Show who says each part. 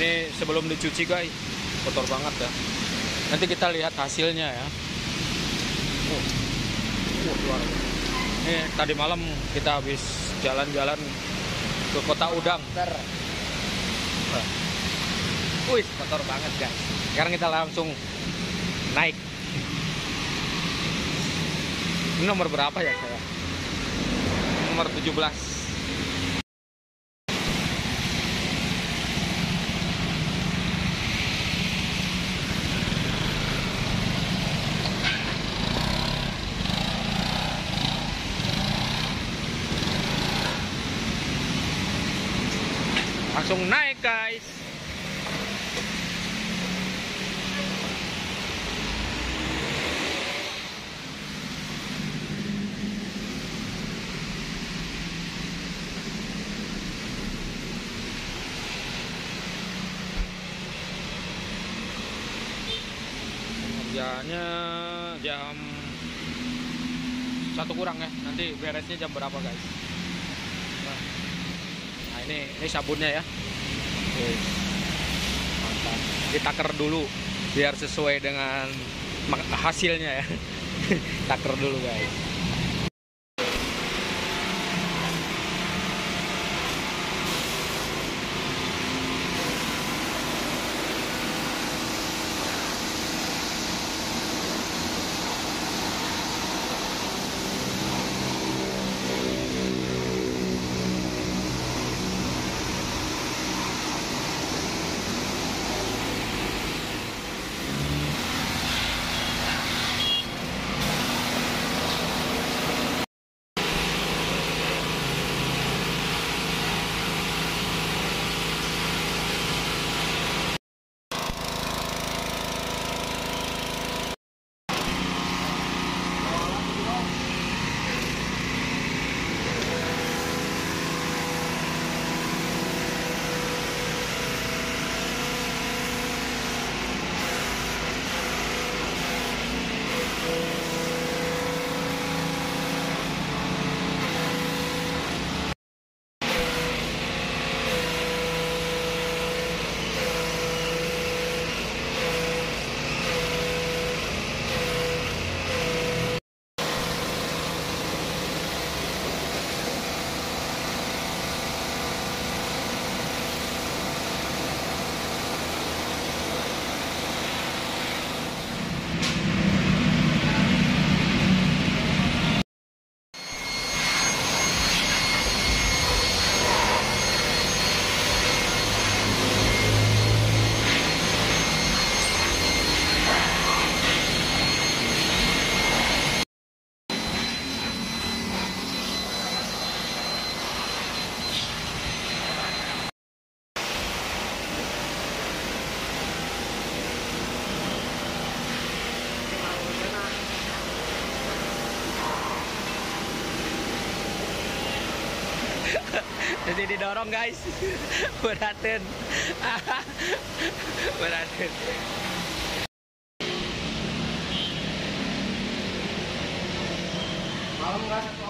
Speaker 1: Ini sebelum dicuci guys, kotor banget ya. Nanti kita lihat hasilnya ya. Oh, oh luar. Ini tadi malam kita habis jalan-jalan ke kota Udang. Wih, kotor banget guys. Sekarang kita langsung naik. Ini nomor berapa ya saya? Nomor 17. Langsung naik guys. Kerjanya jam satu kurang ya. Nanti beresnya jam berapa guys? Nah, ini ini sabunnya ya. Oke. Mantap. Ditaker dulu biar sesuai dengan hasilnya ya. Taker dulu guys. Jadi didorong guys. Beratin. Beratin.
Speaker 2: Malam nggak?